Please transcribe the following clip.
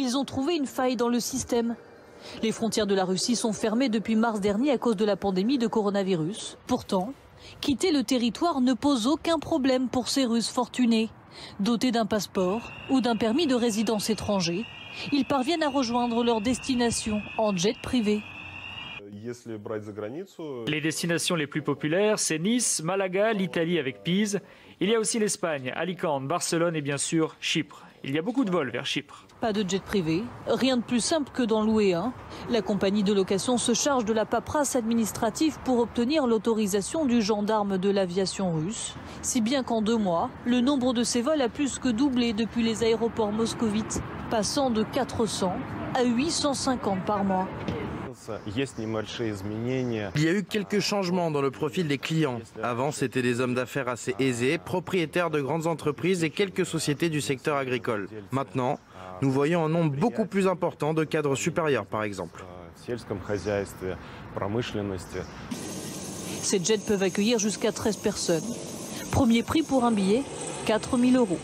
Ils ont trouvé une faille dans le système. Les frontières de la Russie sont fermées depuis mars dernier à cause de la pandémie de coronavirus. Pourtant, quitter le territoire ne pose aucun problème pour ces Russes fortunés. Dotés d'un passeport ou d'un permis de résidence étranger, ils parviennent à rejoindre leur destination en jet privé. Les destinations les plus populaires, c'est Nice, Malaga, l'Italie avec Pise. Il y a aussi l'Espagne, Alicante, Barcelone et bien sûr Chypre. Il y a beaucoup de vols vers Chypre. Pas de jet privé, rien de plus simple que d'en louer un. La compagnie de location se charge de la paperasse administrative pour obtenir l'autorisation du gendarme de l'aviation russe. Si bien qu'en deux mois, le nombre de ces vols a plus que doublé depuis les aéroports moscovites, passant de 400 à 850 par mois. Il y a eu quelques changements dans le profil des clients. Avant, c'était des hommes d'affaires assez aisés, propriétaires de grandes entreprises et quelques sociétés du secteur agricole. Maintenant, nous voyons un nombre beaucoup plus important de cadres supérieurs, par exemple. Ces jets peuvent accueillir jusqu'à 13 personnes. Premier prix pour un billet, 4000 euros.